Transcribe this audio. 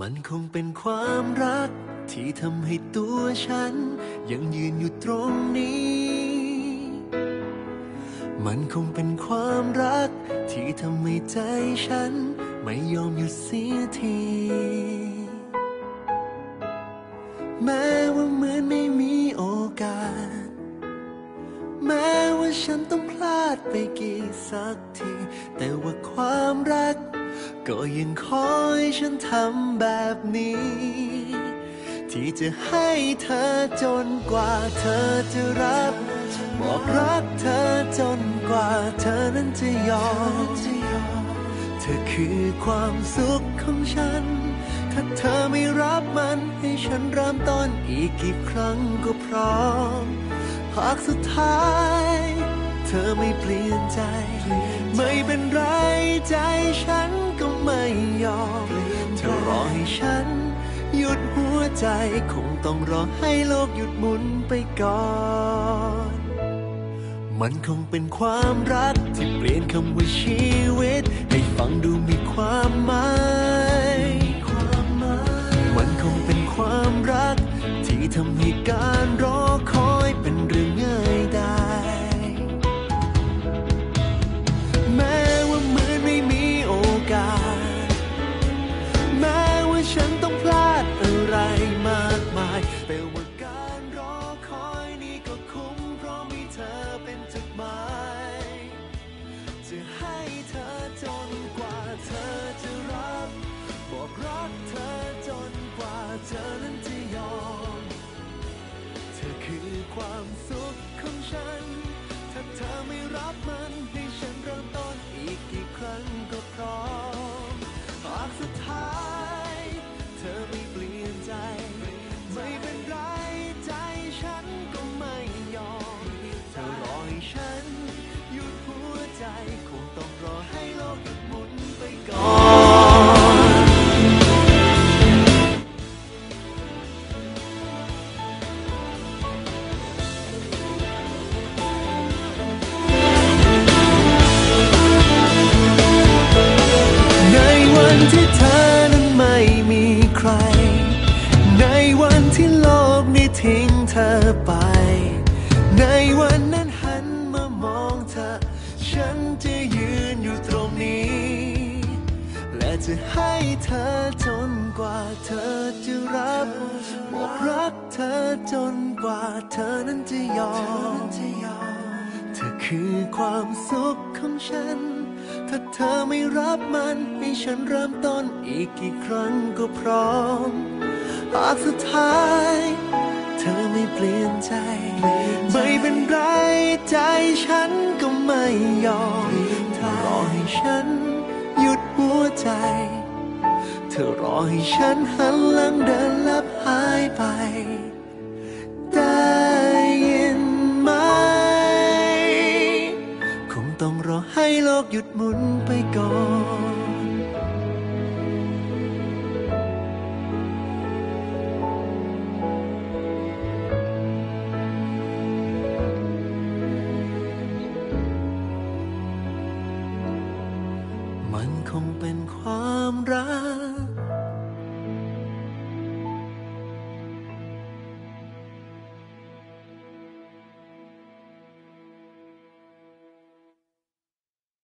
มันคงเป็นความรัก ที่ทำให้ตัวฉัน ยังยืนอยู่ตรงนี้ มันคงเป็นความรัก ที่ทำให้ใจฉัน ไม่ยอมหยุดเสียที แม้ว่าเหมือนไม่มีโอกาส แม้ว่าฉันต้องพลาดไปกี่สักที แต่ว่าความรัก ก็ยังคอยฉันทำแบบนี้ ที่จะให้เธอจนกว่าเธอจะรับ บอกรักเธอจนกว่าเธอนั้นจะยอม เธอคือความสุขของฉัน ถ้าเธอไม่รับมันให้ฉันเริ่มต้นอีกกี่ครั้งก็พร้อม หากสุดท้ายเธอไม่เปลี่ยนใจ ไม่เป็นไรใจฉันก็ ฉัน หยุดหัวใจคงต้องรอให้โลกหยุดหมุนไปก่อน มันคงเป็นความรักที่เปลี่ยนคำว่าชีวิต ให้ฟังดูมีความหม คือความสุขของฉัน ถ้าเธอไม่รับมันให้ฉันเริ่มต้นอีกกี่ครั้งก็พร้อม อไป ในวันนั้นหันมามองเธอ ฉันจะยืนอยู่ตรงนี้ และจะให้เธอจนกว่าเธอจะรับบอกรักเธอจนกว่าเธอนั้นจะยอม เธอคือความสุขของฉัน ถ้าเธอไม่รับมันให้ฉันเริ่มต้นอีกกี่ครั้งก็พร้อมหากสุดท้าย ธอไม่เปลี่ยนใจ ไม่เป็นไรใจฉันก็ไม่ยอมเธอรอให้ฉันหยุดหัวใจ เธอรอให้ฉันหันหลังเดินลับหายไป ได้ยินไหม คงต้องรอให้โลกหยุดหมุนไปก่อน มันคงเป็นความรัก